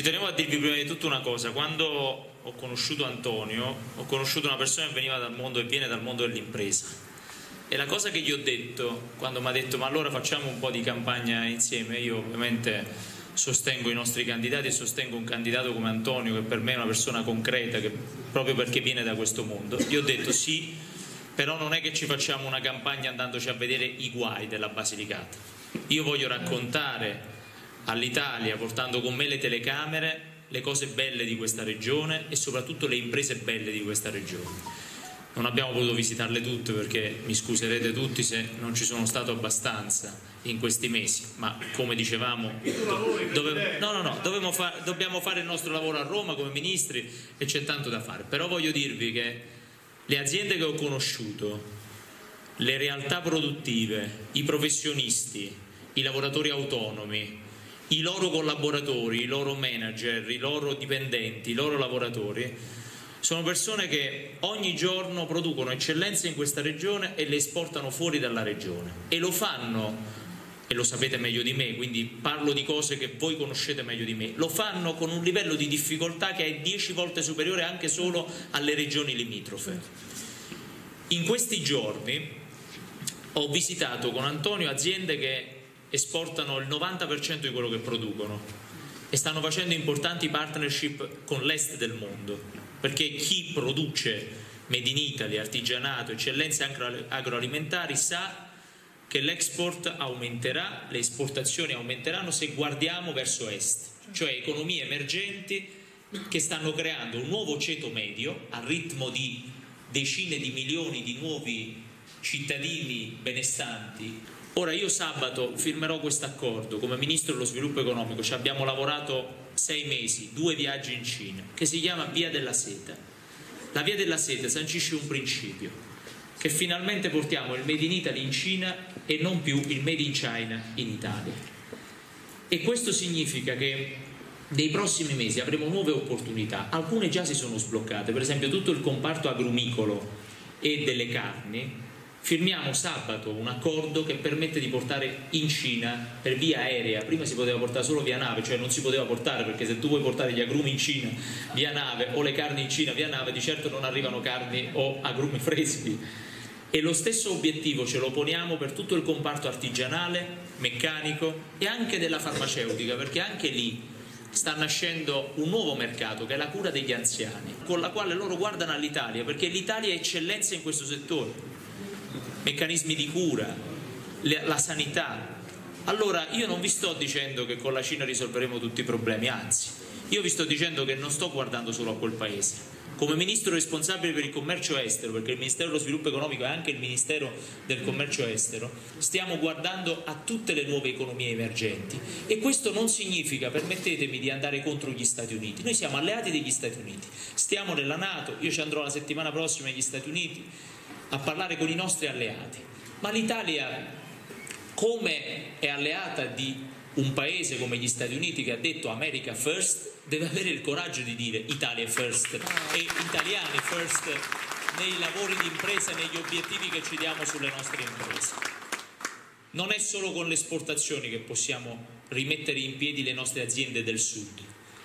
Ci tenevo a dirvi prima di tutto una cosa, quando ho conosciuto Antonio, ho conosciuto una persona che veniva dal mondo e viene dal mondo dell'impresa. E la cosa che gli ho detto, quando mi ha detto ma allora facciamo un po' di campagna insieme, io ovviamente sostengo i nostri candidati e sostengo un candidato come Antonio che per me è una persona concreta, che, proprio perché viene da questo mondo, gli ho detto sì, però non è che ci facciamo una campagna andandoci a vedere i guai della Basilicata. Io voglio raccontare all'Italia, portando con me le telecamere, le cose belle di questa regione e soprattutto le imprese belle di questa regione. Non abbiamo potuto visitarle tutte perché mi scuserete tutti se non ci sono stato abbastanza in questi mesi, ma come dicevamo dove, no, no, no, fa, dobbiamo fare il nostro lavoro a Roma come ministri e c'è tanto da fare. Però voglio dirvi che le aziende che ho conosciuto, le realtà produttive, i professionisti, i lavoratori autonomi, i loro collaboratori, i loro manager, i loro dipendenti, i loro lavoratori, sono persone che ogni giorno producono eccellenze in questa regione e le esportano fuori dalla regione e lo fanno e lo sapete meglio di me, quindi parlo di cose che voi conoscete meglio di me, lo fanno con un livello di difficoltà che è dieci volte superiore anche solo alle regioni limitrofe. In questi giorni ho visitato con Antonio aziende che esportano il 90% di quello che producono e stanno facendo importanti partnership con l'est del mondo, perché chi produce Made in Italy, artigianato, eccellenze agroalimentari sa che l'export aumenterà, le esportazioni aumenteranno se guardiamo verso est, cioè economie emergenti che stanno creando un nuovo ceto medio al ritmo di decine di milioni di nuovi cittadini benestanti Ora io sabato firmerò questo accordo come Ministro dello Sviluppo Economico, ci abbiamo lavorato sei mesi, due viaggi in Cina, che si chiama Via della Seta. La Via della Seta sancisce un principio, che finalmente portiamo il Made in Italy in Cina e non più il Made in China in Italia. E questo significa che nei prossimi mesi avremo nuove opportunità, alcune già si sono sbloccate, per esempio tutto il comparto agrumicolo e delle carni firmiamo sabato un accordo che permette di portare in Cina per via aerea, prima si poteva portare solo via nave, cioè non si poteva portare perché se tu vuoi portare gli agrumi in Cina via nave o le carni in Cina via nave di certo non arrivano carni o agrumi freschi. E lo stesso obiettivo ce lo poniamo per tutto il comparto artigianale, meccanico e anche della farmaceutica perché anche lì sta nascendo un nuovo mercato che è la cura degli anziani con la quale loro guardano all'Italia perché l'Italia è eccellenza in questo settore meccanismi di cura, la sanità. Allora io non vi sto dicendo che con la Cina risolveremo tutti i problemi, anzi, io vi sto dicendo che non sto guardando solo a quel paese. Come ministro responsabile per il commercio estero, perché il Ministero dello Sviluppo Economico è anche il Ministero del Commercio Estero, stiamo guardando a tutte le nuove economie emergenti e questo non significa, permettetemi, di andare contro gli Stati Uniti. Noi siamo alleati degli Stati Uniti, stiamo nella Nato, io ci andrò la settimana prossima negli Stati Uniti, a parlare con i nostri alleati, ma l'Italia come è alleata di un paese come gli Stati Uniti che ha detto America first, deve avere il coraggio di dire Italia first e italiani first nei lavori di impresa e negli obiettivi che ci diamo sulle nostre imprese. Non è solo con le esportazioni che possiamo rimettere in piedi le nostre aziende del sud,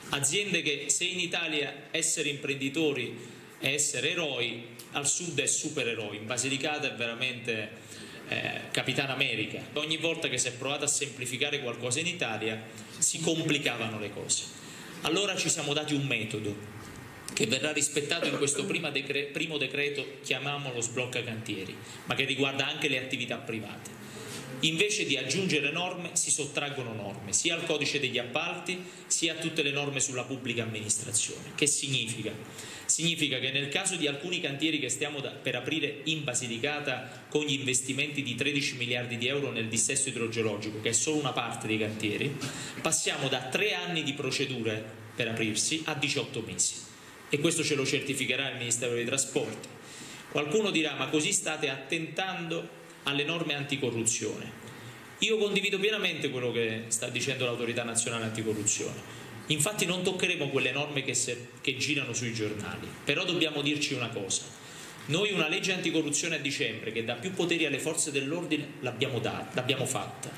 aziende che se in Italia essere imprenditori è essere eroi, al sud è supereroi, in Basilicata è veramente eh, Capitan America. Ogni volta che si è provato a semplificare qualcosa in Italia si complicavano le cose. Allora ci siamo dati un metodo che verrà rispettato in questo decre primo decreto, chiamiamolo sblocca cantieri, ma che riguarda anche le attività private. Invece di aggiungere norme si sottraggono norme, sia al codice degli appalti sia a tutte le norme sulla pubblica amministrazione. Che significa? Significa che nel caso di alcuni cantieri che stiamo da, per aprire in Basilicata con gli investimenti di 13 miliardi di euro nel dissesto idrogeologico, che è solo una parte dei cantieri, passiamo da tre anni di procedure per aprirsi a 18 mesi. E questo ce lo certificherà il Ministero dei Trasporti. Qualcuno dirà ma così state attentando alle norme anticorruzione. Io condivido pienamente quello che sta dicendo l'autorità nazionale anticorruzione Infatti non toccheremo quelle norme che, se, che girano sui giornali, però dobbiamo dirci una cosa. Noi una legge anticorruzione a dicembre che dà più poteri alle forze dell'ordine l'abbiamo, fatta.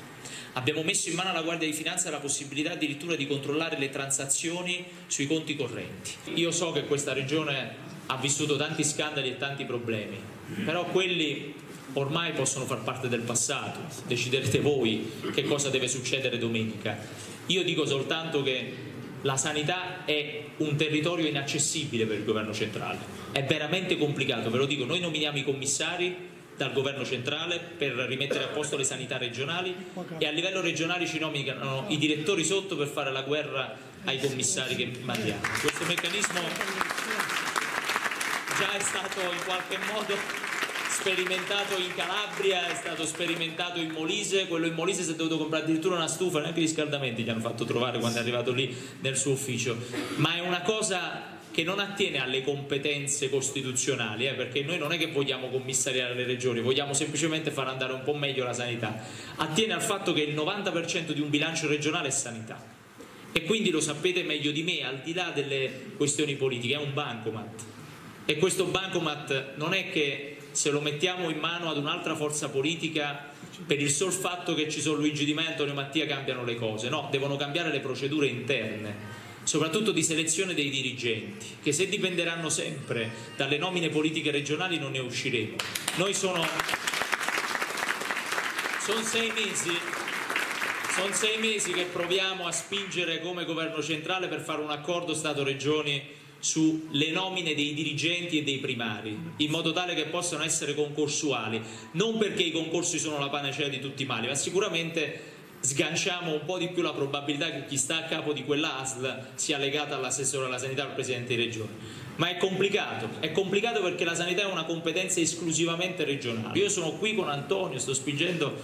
Abbiamo messo in mano alla Guardia di Finanza la possibilità addirittura di controllare le transazioni sui conti correnti. Io so che questa regione ha vissuto tanti scandali e tanti problemi, però quelli ormai possono far parte del passato, deciderete voi che cosa deve succedere domenica. Io dico soltanto che la sanità è un territorio inaccessibile per il governo centrale, è veramente complicato, ve lo dico, noi nominiamo i commissari dal governo centrale per rimettere a posto le sanità regionali e a livello regionale ci nominano i direttori sotto per fare la guerra ai commissari che mandiamo. Questo meccanismo già è stato in qualche modo sperimentato in Calabria, è stato sperimentato in Molise, quello in Molise si è dovuto comprare addirittura una stufa, neanche riscaldamenti gli hanno fatto trovare quando è arrivato lì nel suo ufficio, ma è una cosa che non attiene alle competenze costituzionali, eh, perché noi non è che vogliamo commissariare le regioni, vogliamo semplicemente far andare un po' meglio la sanità, attiene al fatto che il 90% di un bilancio regionale è sanità. E quindi lo sapete meglio di me, al di là delle questioni politiche, è un bancomat. E questo bancomat non è che se lo mettiamo in mano ad un'altra forza politica per il sol fatto che ci sono Luigi Di Maio e Mattia cambiano le cose, no, devono cambiare le procedure interne, soprattutto di selezione dei dirigenti, che se dipenderanno sempre dalle nomine politiche regionali non ne usciremo. Noi sono, sono sei mesi sono sei mesi che proviamo a spingere come governo centrale per fare un accordo Stato-Regioni sulle nomine dei dirigenti e dei primari, in modo tale che possano essere concorsuali, non perché i concorsi sono la panacea di tutti i mali, ma sicuramente sganciamo un po' di più la probabilità che chi sta a capo di quella ASL sia legata all'assessore alla sanità o al presidente di regione. Ma è complicato, è complicato perché la sanità è una competenza esclusivamente regionale. Io sono qui con Antonio, sto spingendo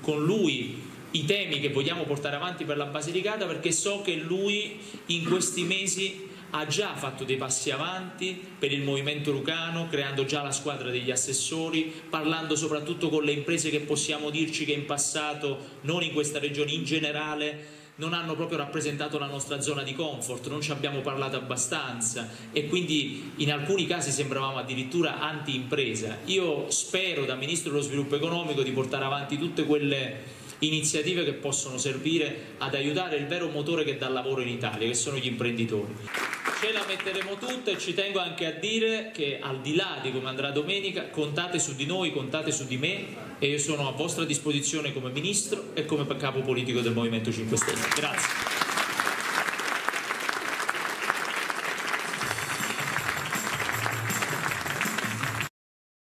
con lui i temi che vogliamo portare avanti per la Basilicata perché so che lui in questi mesi ha già fatto dei passi avanti per il movimento lucano, creando già la squadra degli assessori, parlando soprattutto con le imprese che possiamo dirci che in passato, non in questa regione, in generale, non hanno proprio rappresentato la nostra zona di comfort, non ci abbiamo parlato abbastanza e quindi in alcuni casi sembravamo addirittura anti-impresa. Io spero da Ministro dello Sviluppo Economico di portare avanti tutte quelle iniziative che possono servire ad aiutare il vero motore che dà lavoro in Italia, che sono gli imprenditori ce la metteremo tutta e ci tengo anche a dire che al di là di come andrà domenica contate su di noi, contate su di me e io sono a vostra disposizione come ministro e come capo politico del Movimento 5 Stelle. Grazie.